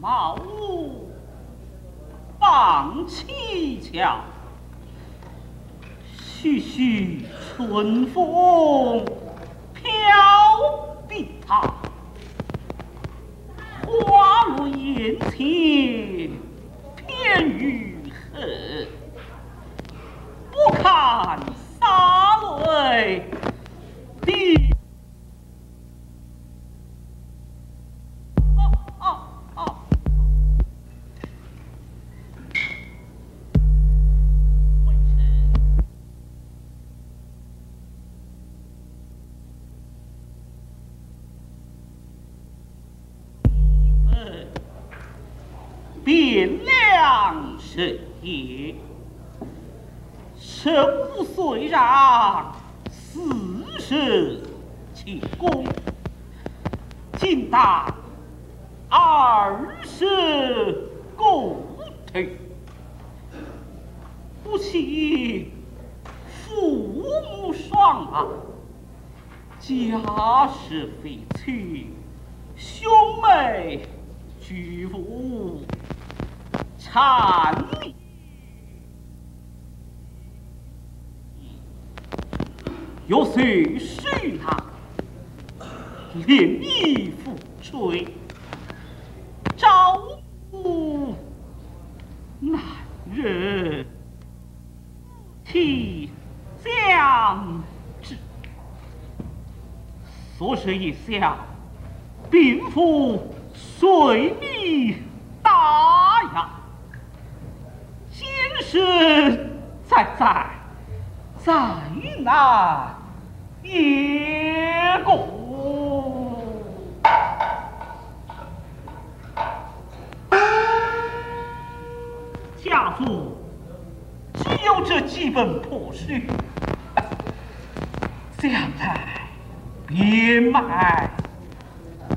茅屋傍溪桥，徐徐春风飘碧桃，花如烟翠。天地覆吹朝暮难忍气象之。所使一下病夫随你打呀是在在在那野果家族只有这几本破书，将来变卖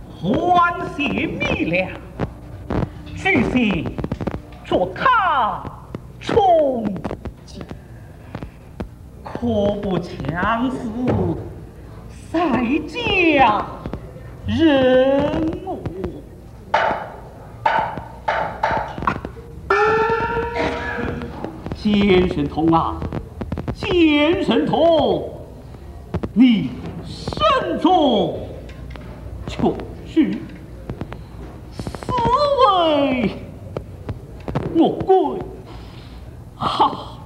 换些米粮，取些做汤。冲击，可不强死赛家人剑神童啊，剑神童，你慎重确实，此为我跪。好，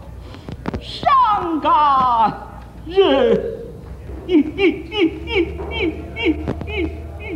伤感人，咦咦咦咦咦咦咦咦。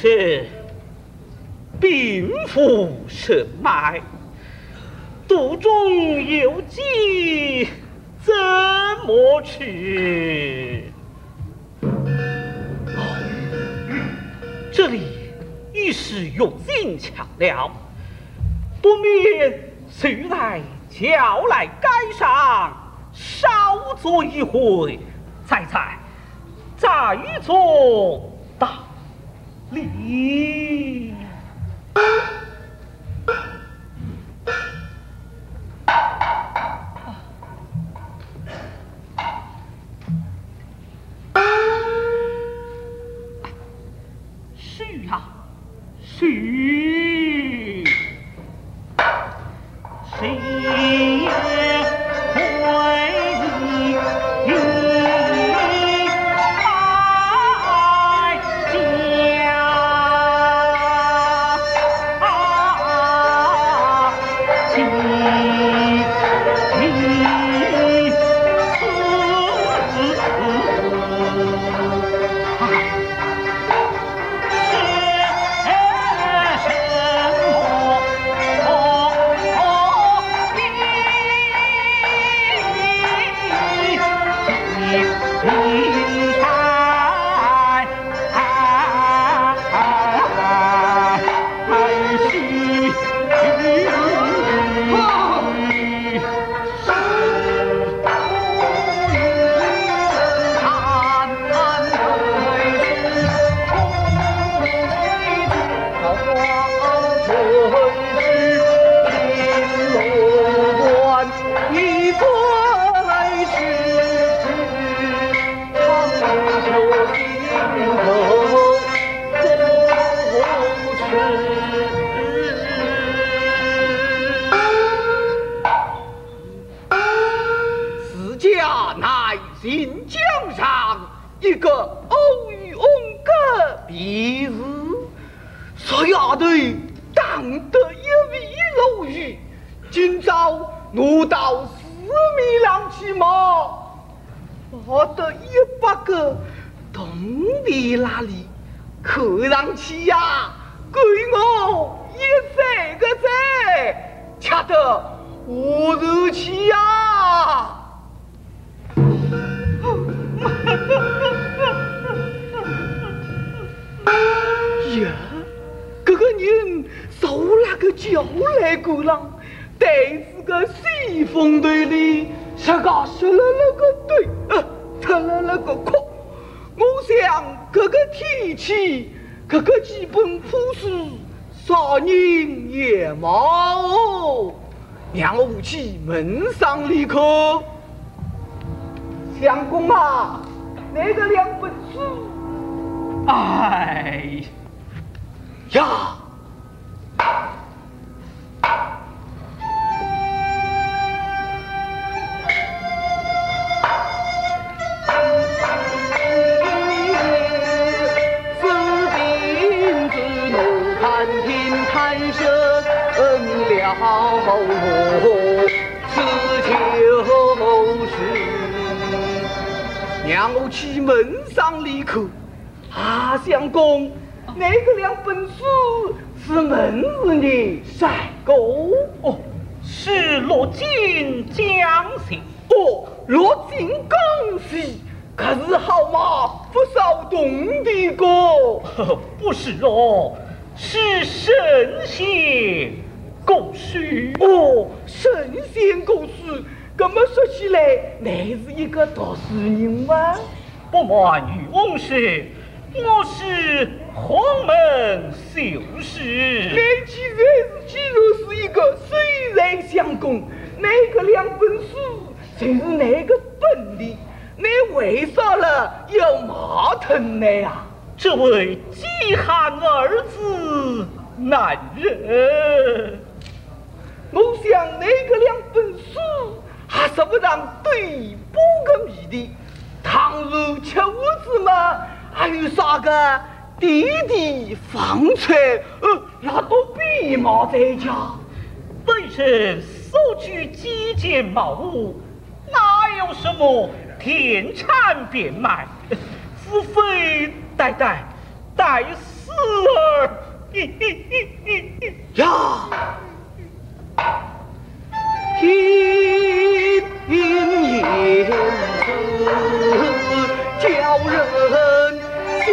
是禀赋神脉，肚中有疾，怎么吃？这里已是用心巧了，不免速来叫来街上稍坐一会，再在再做。你立刻。相公啊，那个两本书，哎呀！去门上立刻。阿相公，那个两本书是门人的晒过哦，是罗金将信哦，罗金刚喜，可是好马不少动的个，不是哦，是神仙。故事哦，神仙故事，这么说起来，你是一个读书人吗？不瞒女翁说，我是黄门秀士。你既然是，既然是一个虽然相公，那个两本书就是那个本的，你为啥了要骂疼你啊？这位饥寒儿子难忍。我想那个两本书还是不让对补个谜的。倘若求子嘛，还有啥个弟弟放出，呃，那都笔墨在家。本人所举几件茅屋，哪有什么田产变卖？夫非代代代死儿。呀！听言辞，叫人心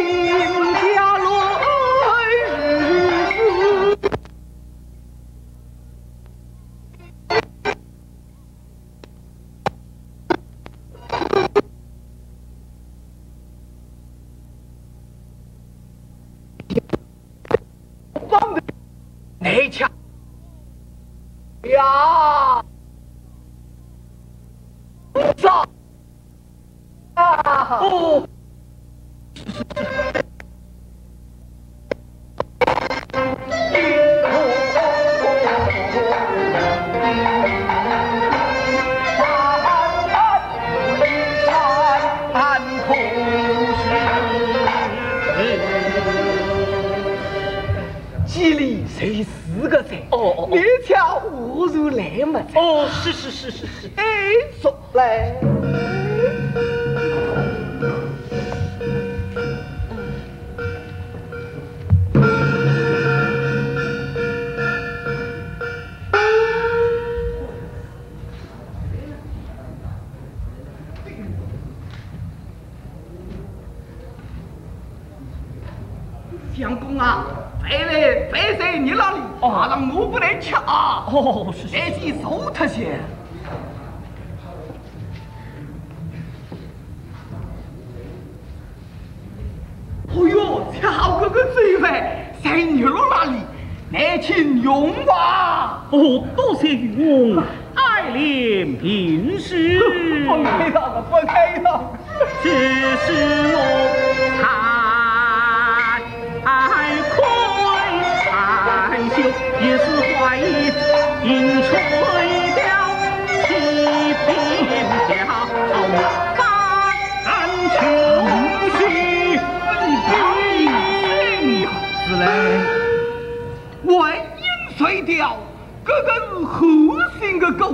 哦，哦哟，好哥哥罪犯在你了那里？来请用吧。哦，多谢玉翁爱怜平时。不开他了，不开了。只是我惭愧含羞，也是怀疑阴吹。碎掉，这个是后生的狗，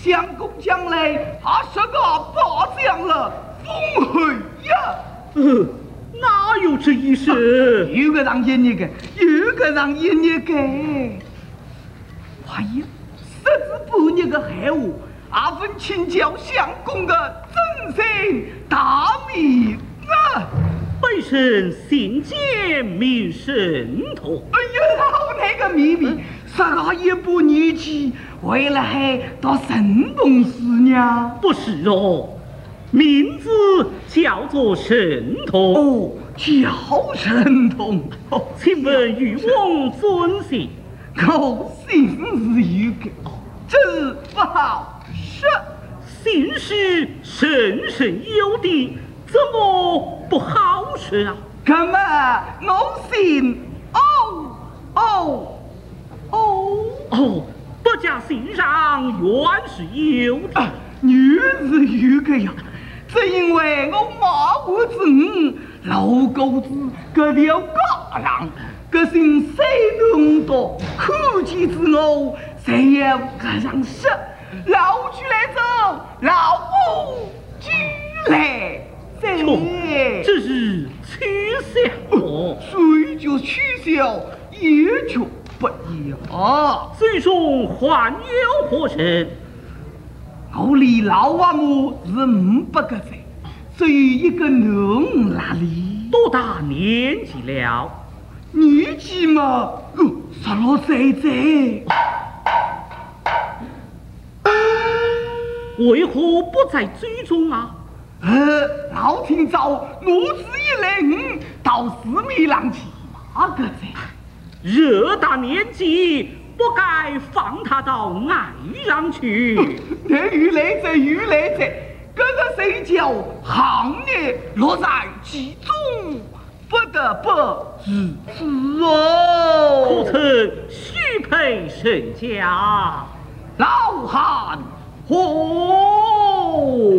相公将来还是个霸将了，封侯呀！呃，哪有这一事？有个让爷爷的，有个让爷爷的。哎呀，十之八九的害我，阿分请教相公的真心大名啊！本身信见名神通。哎呀，那个秘密，十二一把年纪，为了还到神功寺呢？不是哦，名字叫做神童。哦，叫神童。请问渔翁尊姓？我姓是一个，真不好说。姓氏神神有的，怎么不好说啊？那么我姓哦哦哦哦，不家姓上原是有的，女是有个呀。只因为我马虎子女，老狗子隔条高浪，个姓谁都多，可见之我，谁也不让说。老去来走，老夫进来走。这是取笑，谁就取笑，也就不一样。虽说还有何事？我李老阿母是五百个岁，只有一个囡那里？多大年纪了？年纪嘛，哦，十六岁岁。为何不在追踪啊？呃，老天早，奴子一领到四面浪去，哪个在？热大年纪，不该放他到岸上去。那鱼来者，鱼来者，哥哥谁叫，行业落在其中，不得不如此哦。可曾许配身家？老汉。嚯！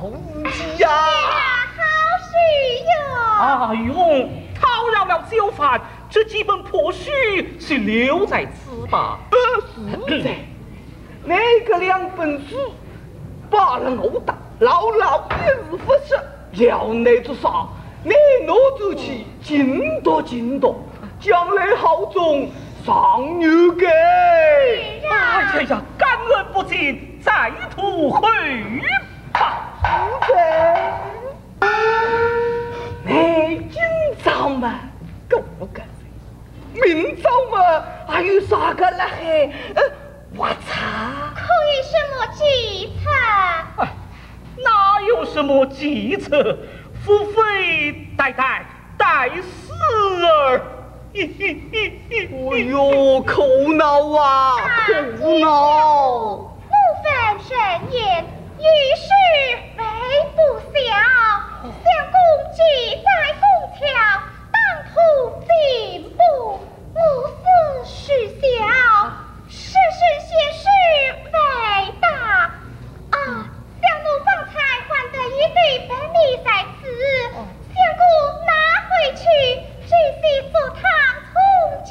是好日子呀。阿勇，讨饶了酒饭，这几本破书是留在此吧？是在。那个两本书，把人殴打，牢牢一日不食，要那做啥？你拿走去，尽多尽多，将来好中上牛给。哎呀，感恩不尽，再图回报。是在。你今早嘛，够不够？明早嘛，还有啥个了？还呃，我擦！可以什么计策？哪有什么计策？夫非代代代死儿。哎呦，苦恼啊，苦恼！不分神言，遇事非不祥。相公既在枫桥，当涂进步，无私事小，世事现实为大。啊，相公方才换得一对白米在此，相公拿回去，这些做汤充饥，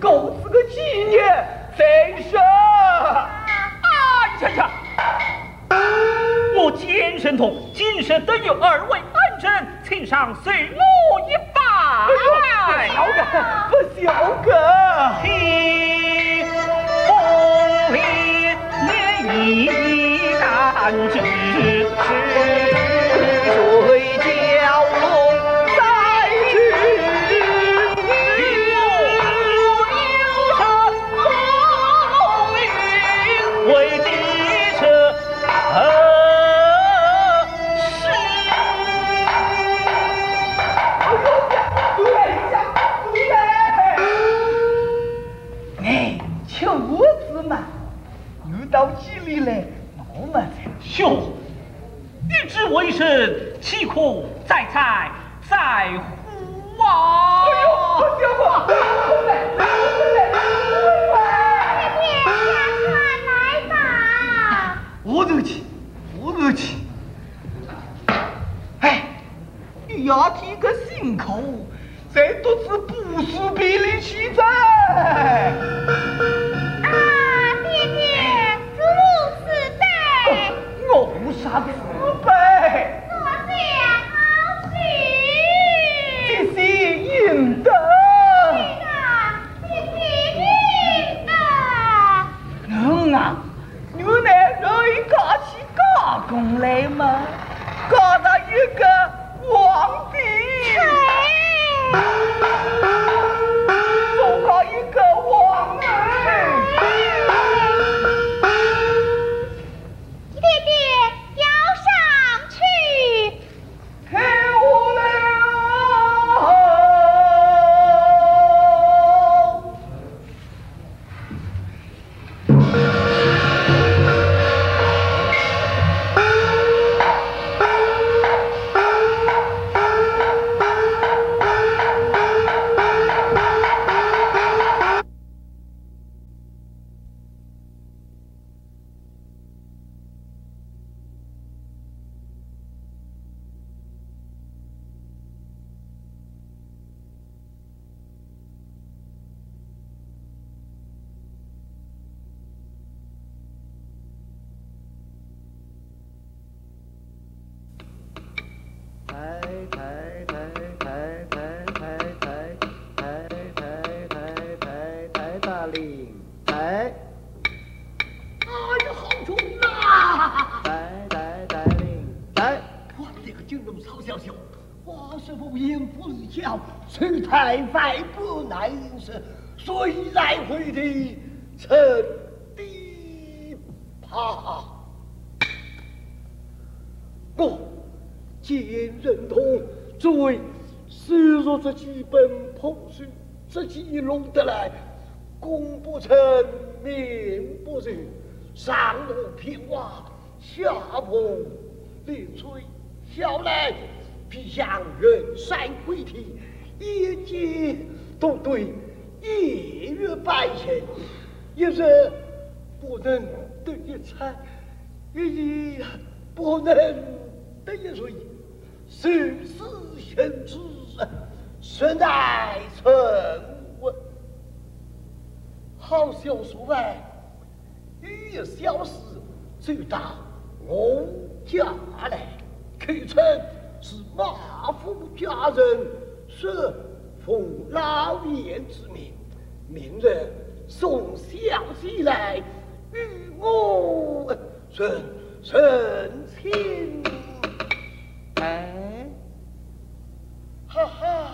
狗是个纪念，真是。啊，这，我金神通今生得有二位恩人，请上随我一拜。哎呦，小哥，小哥，风。弄得来，功不成名不实，上路平瓦，下碰连吹，小来必向人山回体，一击都对，一日百姓，一日不能得一餐，一日不能得一水，生死相知，实乃存。好小说啊，一小时就到我家来，可称是马府家人是奉老爷之命，命人送消息来与我认认亲。哎，哈哈，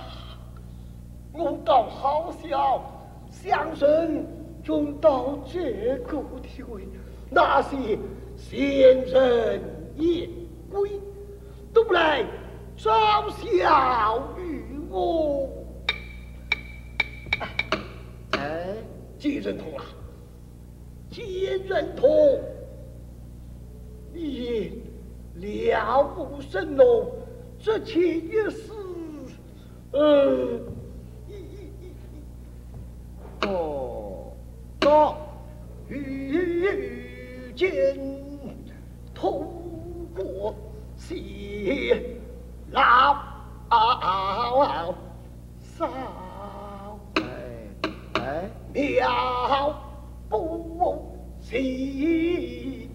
我倒好笑，相声中到这个体会，那些先人也归，都来嘲笑于我。哎，既认同了，既认同，你了无生哦，这且也是，呃，哦，那遇见通过谢老少，哎，了不起。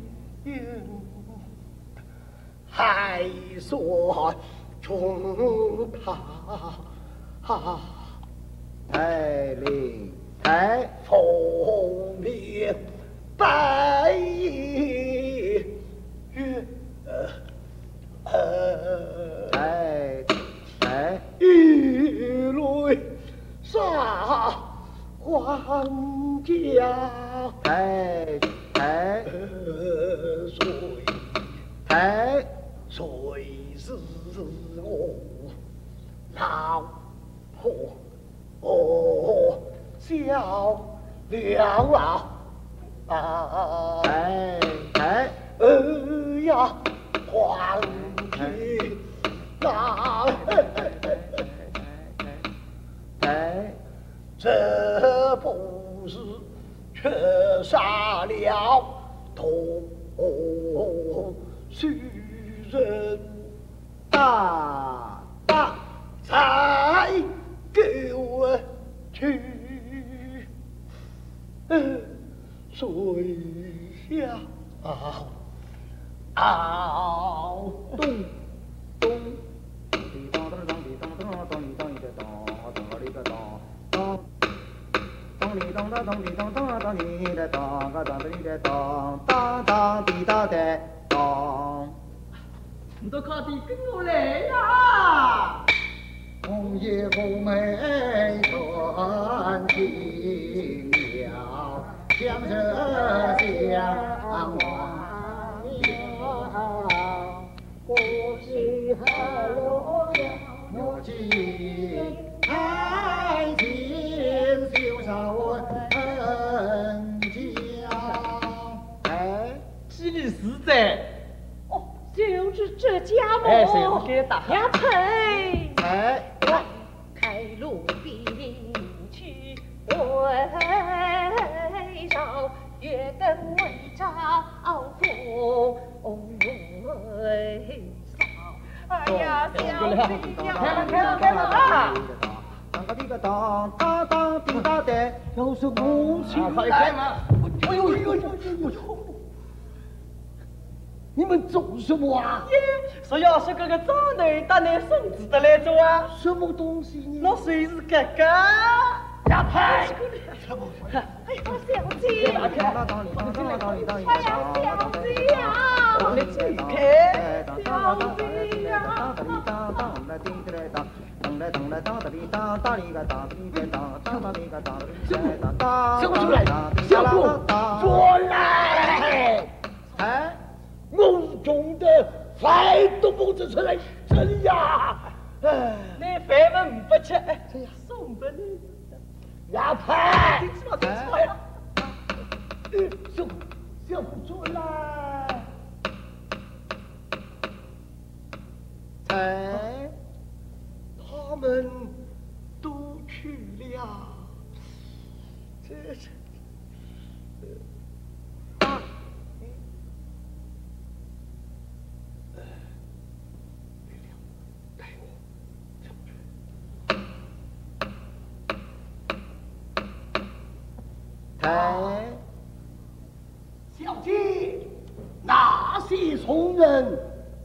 还说中他太灵太封面白衣，呃呃，太太一泪洒黄家，哎哎谁太谁是我老婆？哦，小了啊！太太哎呀，皇帝啊！太这不是缺杀了同须人大大才给我去，水下熬咚咚，滴当当当滴当当当当一个当，当里个当当，当里当当当滴当当当滴的当个当里的当，当当滴当的当。你都快点跟我来呀！红叶红梅传情了，相思相忘了，我是何路我今爱情就上我恩家。哎，几里是在？哦，就是这家么？哎谁不给打呀呸！哎，开路兵去为月灯为照父为嫂。哎呀，小弟呀，开了开了啊！当当，当当当的，要是我啊请快开，门！哎呦哎呦哎呦哎呦！你们做什么啊？说要是这个长男大男孙子的来着啊！什么东西呢？那谁是哥哥？呀呸！哎呀，小姐，当当当里当当当里当里哎呀，小姐呀，我！来，哎，梦中的饭都梦着出来，真呀！哎，那饭饭不吃，哎，这呀送不来。呀呸！听起来听起来呀！小小主来，哎，他们都去了，这是。哎，小姐，那些从人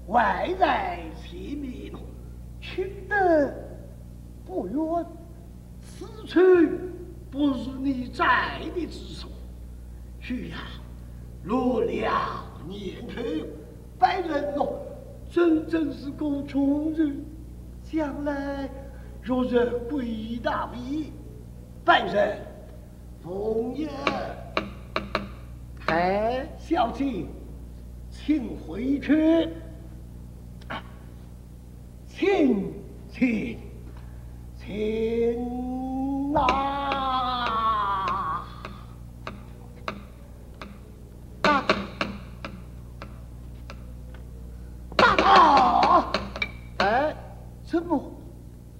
外来其民，去得不远，此处不是你在的之所。去呀，落了年头，拜人哦，真正是个穷人。将来若是归大位，拜人王爷，哎，小季，请回去，请请请啊！大，大，哎，怎么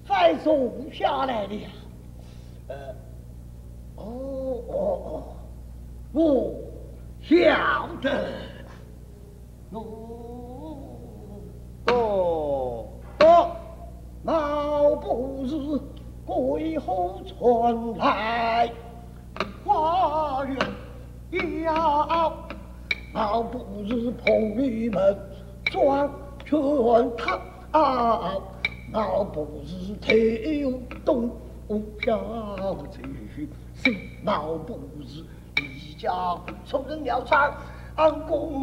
还走不下来呢？哦哦，我晓得。哦哦哦，毛不是鬼后传来，花园要，毛不是朋友们转圈套，毛不是跳动飘去，毛不是一家出人了场。公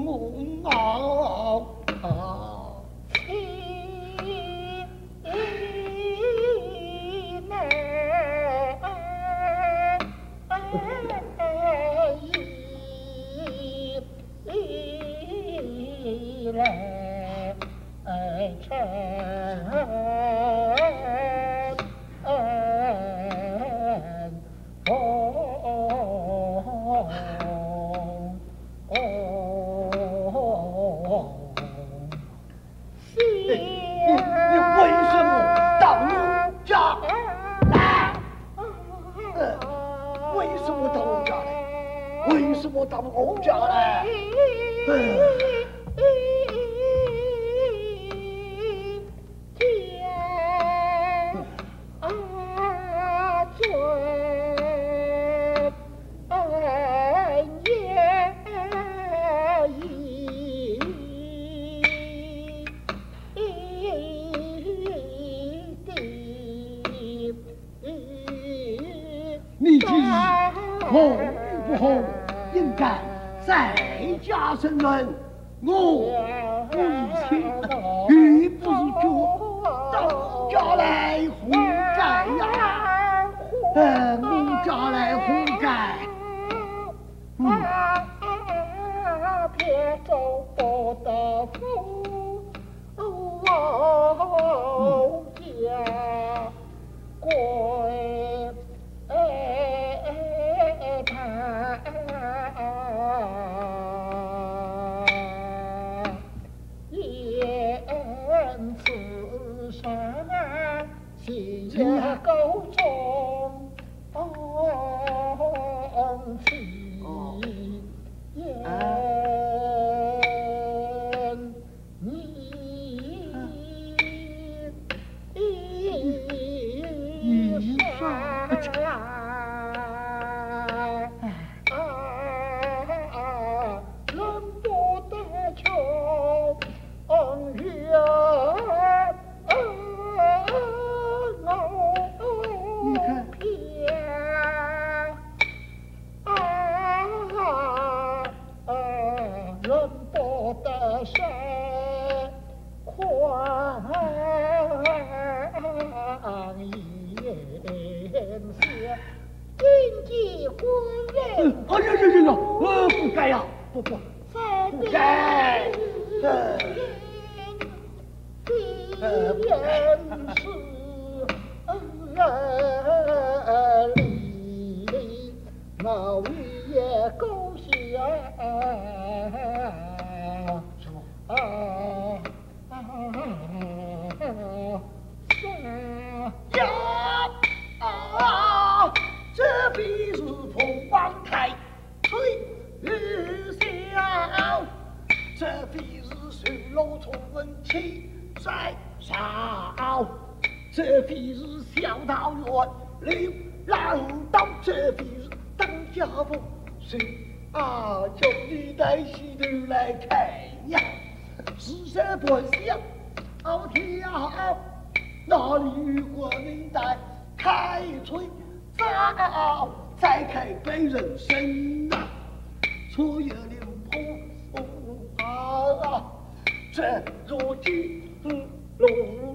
他们哄着嘞。啊！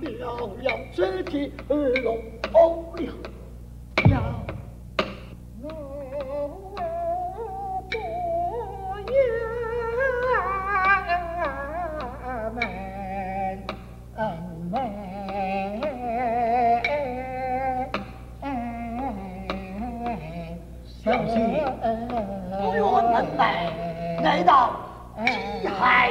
了了知天，龙凤了，呀我婆娘们，我们来到西海。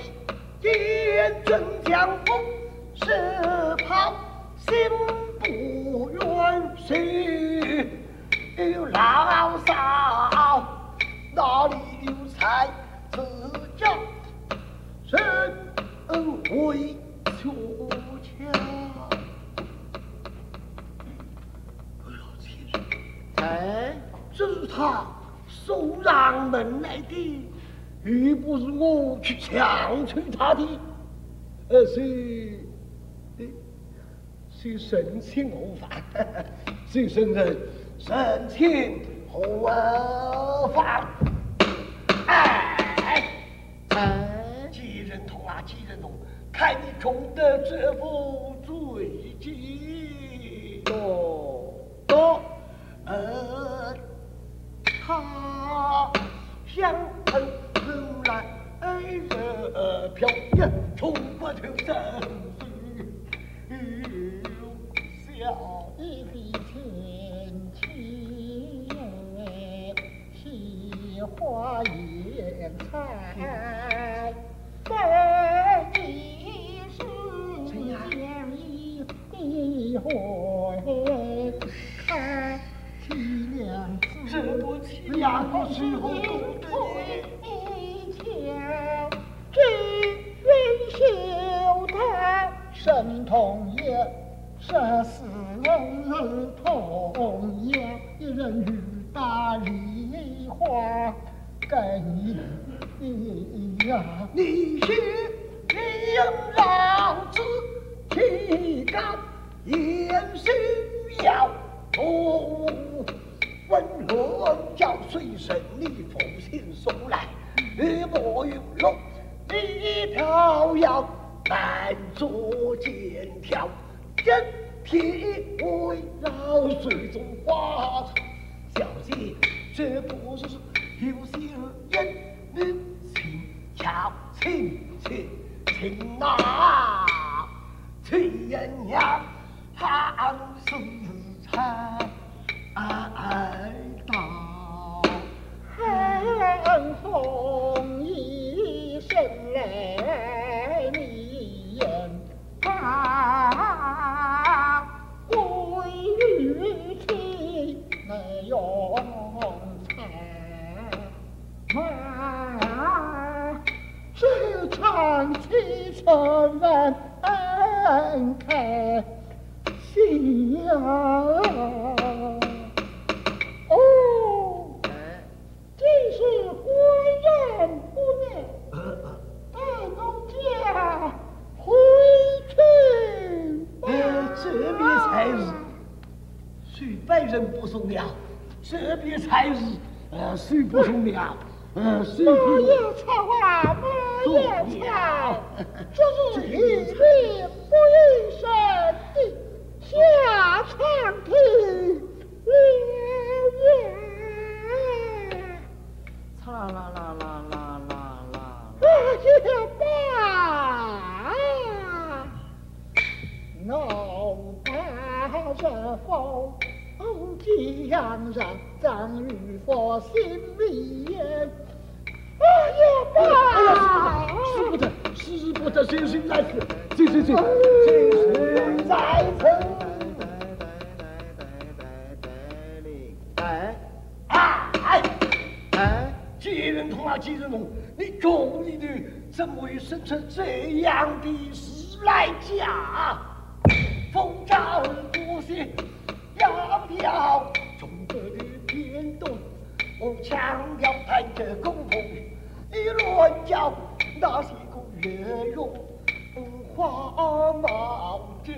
天尊将不是跑，心不愿去，有老少哪里有才自家身为出家。哎，这是他送上门来的。又不是我去强求他的，而是是神情何妨？是神 人神情何妨？哎哎，几人同啊？几人同？看你穷得这副嘴己多多，呃，他相疼。恨如来热飘呀，冲不出声。一笔千金，惜花颜彩，本已是将一回，看凄凉子，两个时候神童也。这是同样一人与大梨花更一呀。你须应老子提高言需要多温润叫随身你奉行送来，日莫云龙一条要难做剑条。人体围绕水中花草，小姐，这不是有心人女情巧，情情情啊，情人呀，好似彩到，寒风一声来，你言啊。没用才，这场七成人开心哦，这是婚人不能带公家人不送了？这边才是，呃，谁不送了？呃，谁不？马有才华，马有才，这是一笔不一生的下场题。啦啦啦啦啦啦啦！老爷爸，老大人夕阳上张玉佛心里眼。哎呀妈！哎呀，师傅，师傅，在此，在此。哎！哎！人同啊？人同？你穷里的怎么会生出这样的事来？家，风高不。要中国的变动，我强调谈这公公，你乱叫那些个月容花毛针，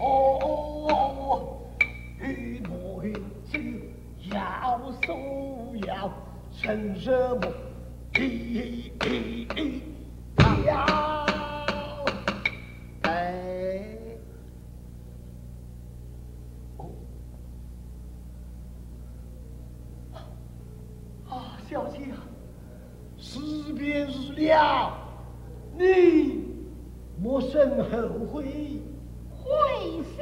哦，与我就要收要成什么？一要哎。啊，小姐啊，事便是了，你莫生后悔。会死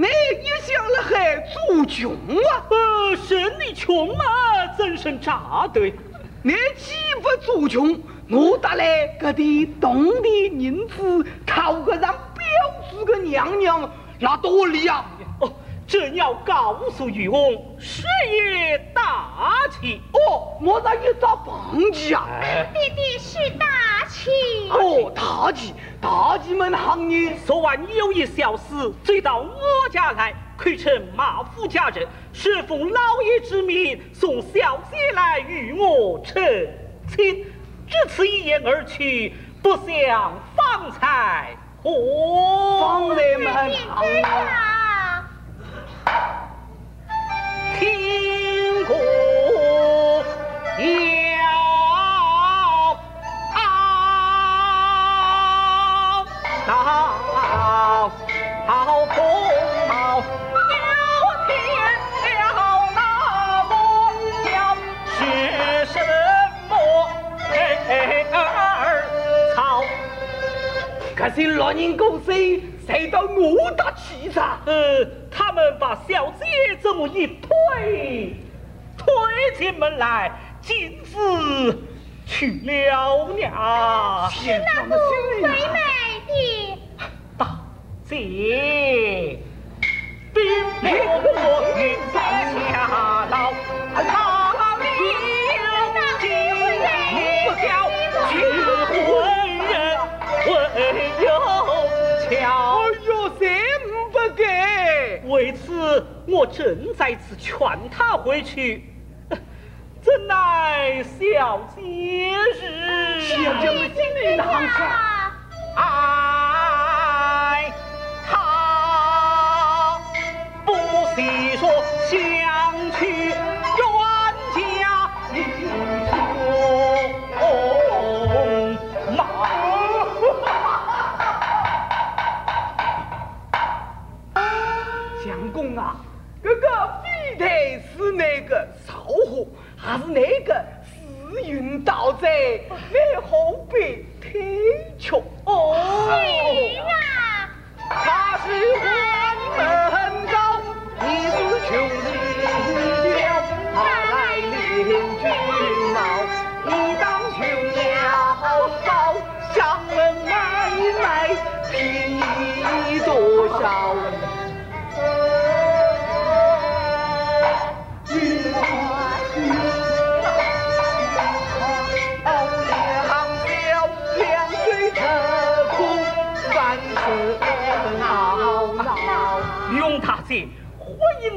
你一向了还做穷啊？呃，生你穷啊，怎生扎对？你既不做穷，我打来这点动的银子，讨个让表子个娘娘拿多里啊？哦，正要告诉渔翁，事业大起。哦，我那一早忘记啊。弟弟是大气。哦，大吉，大吉们行业。昨晚有一小厮追到我家来，亏称马夫家人，是奉老爷之命送小姐来与我成亲。只此一言而去，不想方才何方来们点行是什么儿草？可是老人公司谁到我的气场？呃，他们把小姐这么一推，推进门来，径自去了呀。天那不上的心为里啊！美的，大姐，并不我云在下老，他留今宵去婚人，唯有巧。哎呦，谁不给？为此，我正在此劝他回去，怎奈小姐日小姐们心里难受。爱他，不惜说相去冤家一同相公啊，这个飞台是那个，还是那个四运到者，你何必推却？哦，是啊，他是官门高，你是穷人娇，他来领军帽，你当穷了。宝，上门买卖批多少？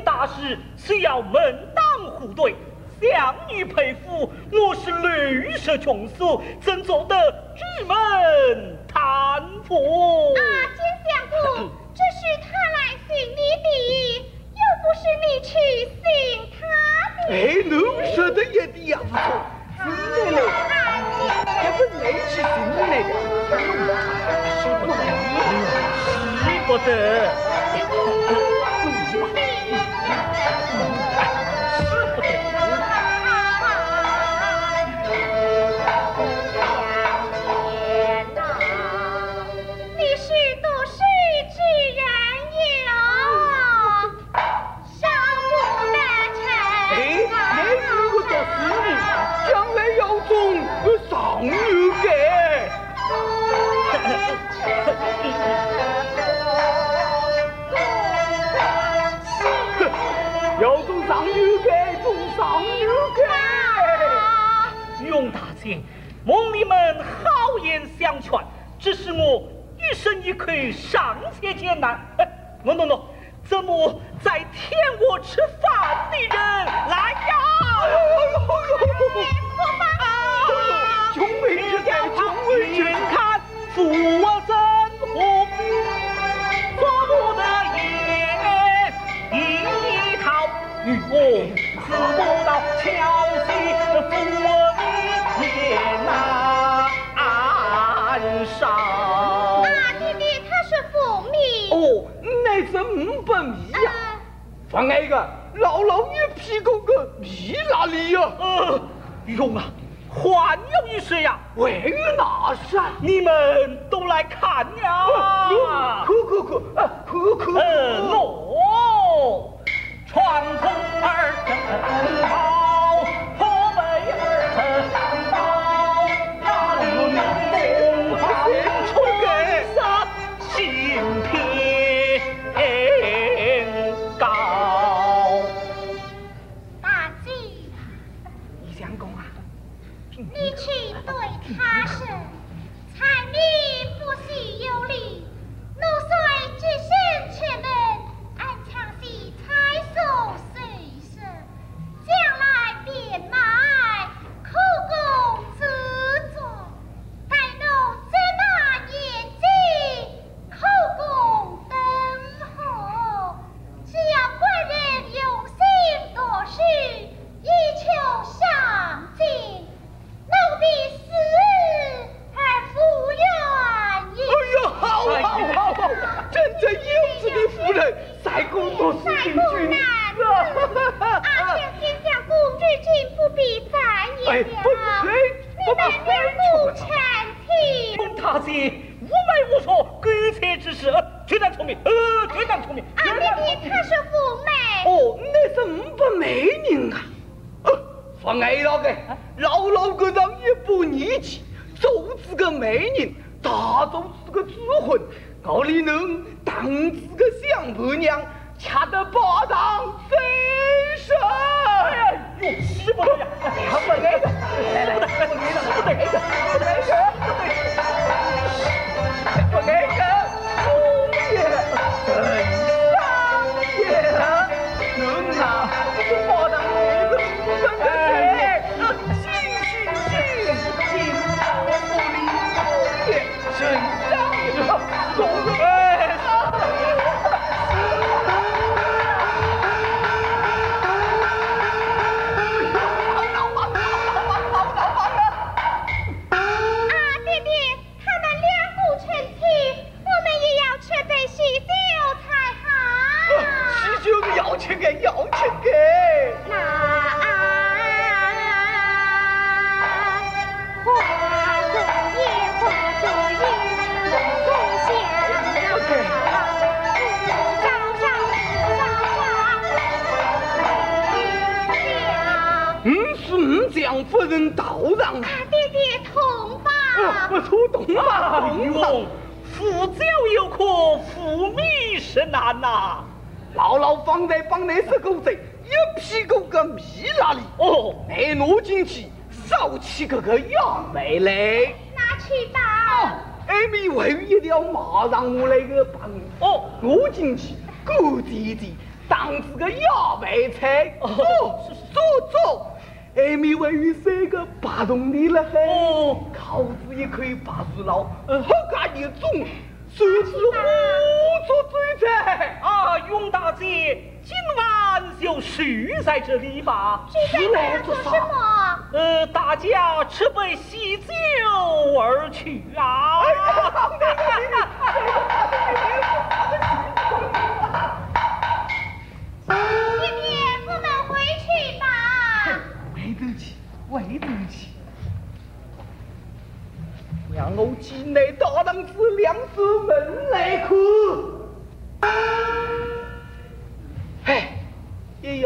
大事需要门当户对，相女配夫，我是绿色穷俗，怎做得举门谈夫？啊，金相公，这是他来寻你的，又不是你去寻他的。哎，能说的也的呀，不错，真的嘞，这不来是真来的，使不得，使不得。一生一刻尚且艰难。诺诺诺，那个老老爷屁股个米哪里呀？呃，用啊，还有一水呀。位于哪山？你们都来看呀。可可可，啊可可。呃，喏，床头儿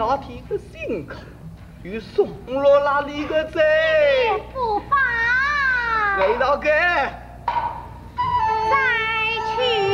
打铁个心口，又送了哪里个贼？不！再去。